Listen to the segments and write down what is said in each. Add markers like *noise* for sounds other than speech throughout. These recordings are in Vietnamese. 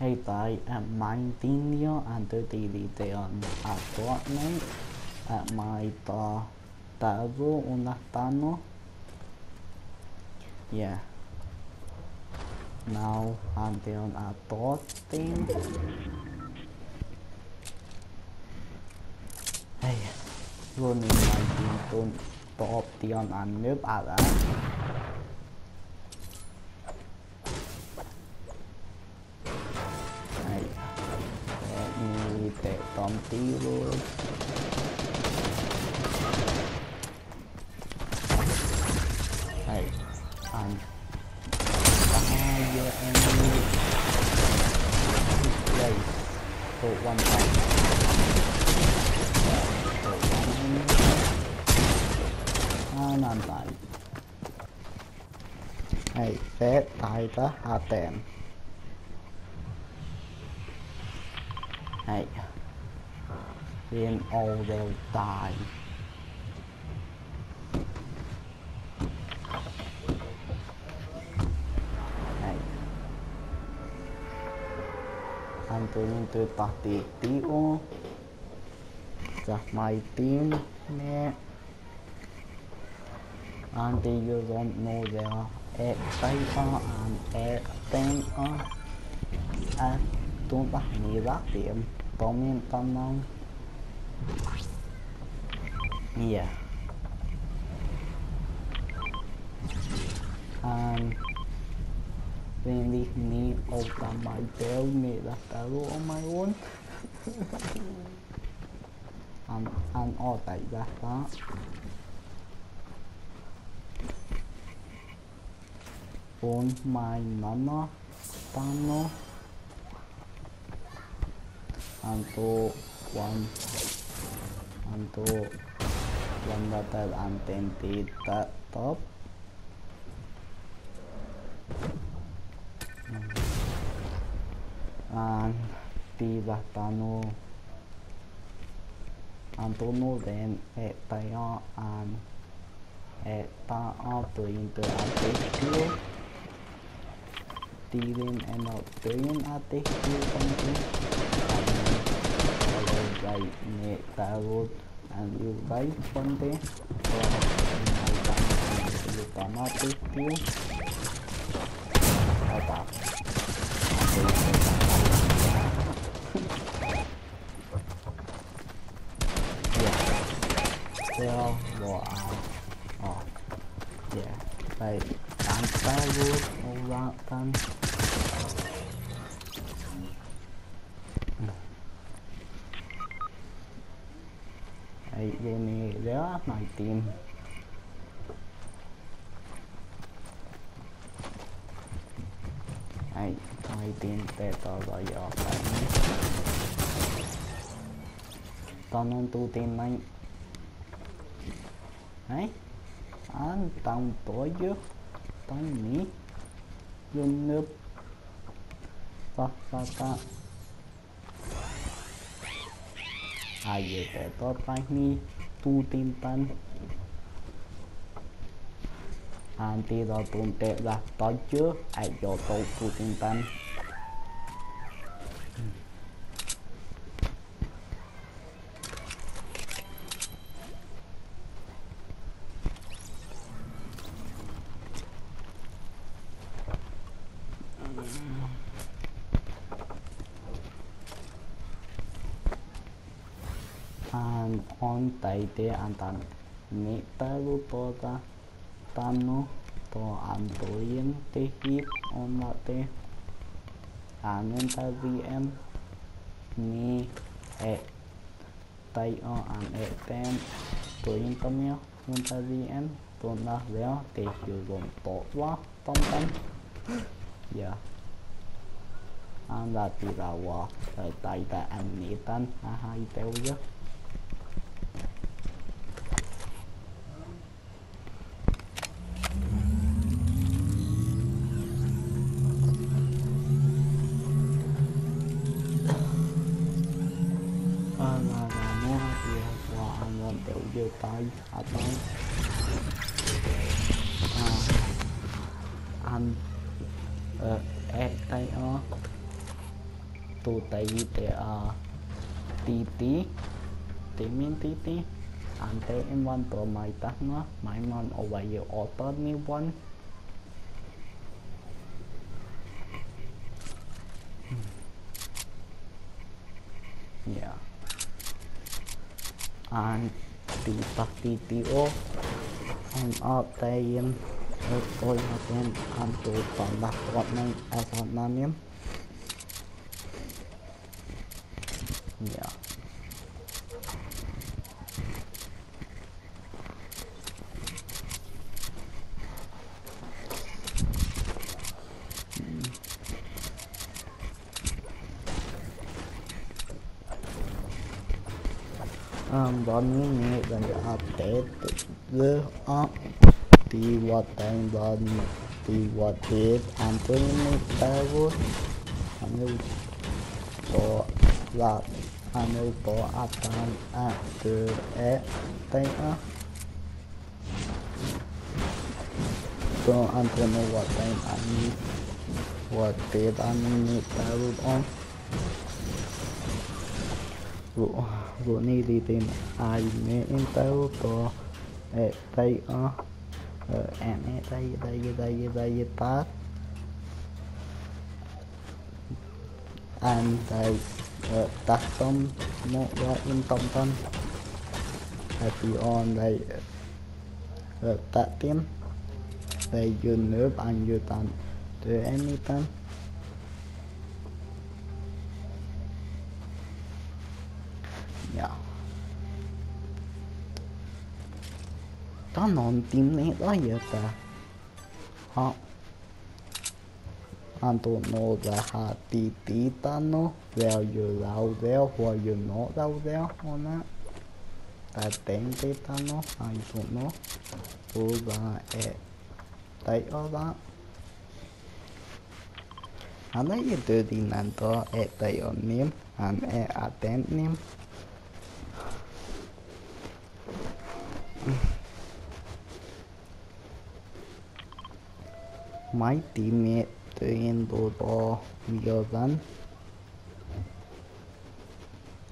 Hey at uh, my video and do the video on a Fortnite at my the devil on the. Yeah. Now I'm doing a dog team. Hey, running my team to top on a noob at that. Tệ tóm tí luôn Này, ăn Fire enemy Đây, tổ one time Tổ one enemy À, nàn tại Này, phép tài then all they'll die. Right. I'm going to party Tio. That's my team mate. And you don't know their X-Fighter and fun. I don't bắt người bác tiệm, còn mình tâm mong. Yeah. Um, then leave me open my bell made that fellow on my own. *laughs* I'm, I'm alright that. On my nana, Tano, and so one. Anto Lambda tab antenti ta top. An Pila tanu. Antono den e tayo an e ta auto interactive Tilin and out doing at the firewood and you guys one day. For you cannot with attack yeah. There were oh yeah. Like can't travel này tìm. Ai mai tìm tệ tao gọi dọ phải Tao nên tu tìm anh. Ấy Anh tông tối trước Tông ní Dùng nước. Ta ta ta Ai về kẻ tốt tay ni Tu tin tân Anh thì đó tùn tệ là Tối chứ, Ai cho tôi tu tin tân an on tai te an tan antan ta lu to ta tan no to an to antoyen te hip on la te an en ta vm ni e tay o an e tem. To yin to yo un ta vm to na leo te hiu gom to wa tom tan yeah an la ti ra wa tại ta an ni tan a hai teo yo và anh làm tiểu dơ tay hạ tay à anh ờ ép tay ó tu tay te a ti ti te min ti ti ante em wan to mai ta nó mai man ở wa ở tớ ta ni wan and the party PO and up there in the oil again and to from that what name as a name yeah um, बाद में मैं बन The तीवा टाइम बाद में तीवा तेज आंतों में है वो हमें तो last hanu po atan atur e tenga so antremo watain ani watit ani tarut on vụ vụ ni đi tìm ai mẹ em tao to ẹ tay ở ờ, em ẹ tay tay tay tay tát. Anh tay tắt xong một và in tổng thân happy on đây ờ, tạ tim đây dừng nước anh dừng tàn từ đi Ja. Dạ. Có non tim này đó giờ ta. Ha. Anto no ra ha ti ti ta no. Veo yo lao veo hoa yo no lao veo ona. Ta tên te ta no. Ai to no. O da e. Tai o da. Anh ấy từ đi nàn to e tay on niêm. Anh à tên atent my teammate doing the ball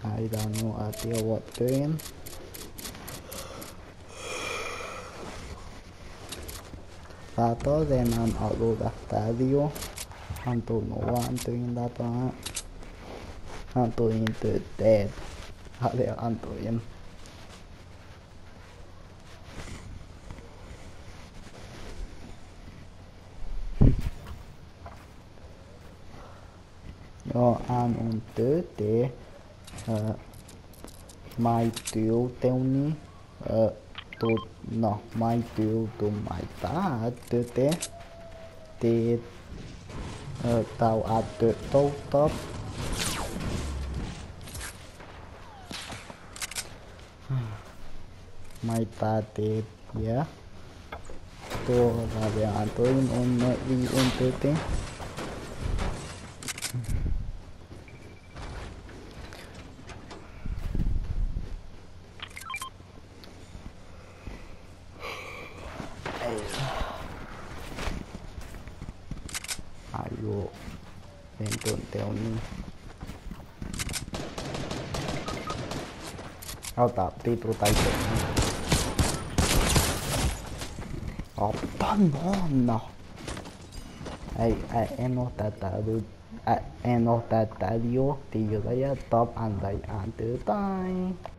I don't know idea what doing Rather than I'm upload a video. I don't know what I'm doing that one I'm *laughs* doing the dead. I'm doing. In. cho an un tớ để uh, mai tiêu te ni uh, tu no mai tiêu tu mai ta te te te uh, tao à tớ tâu top mai ta te ya to là về an tôi un un un te mí. Oh, está Pitru Taito. that mano. Ay, ay, no te that no te tío, tío, ya top and die, and die.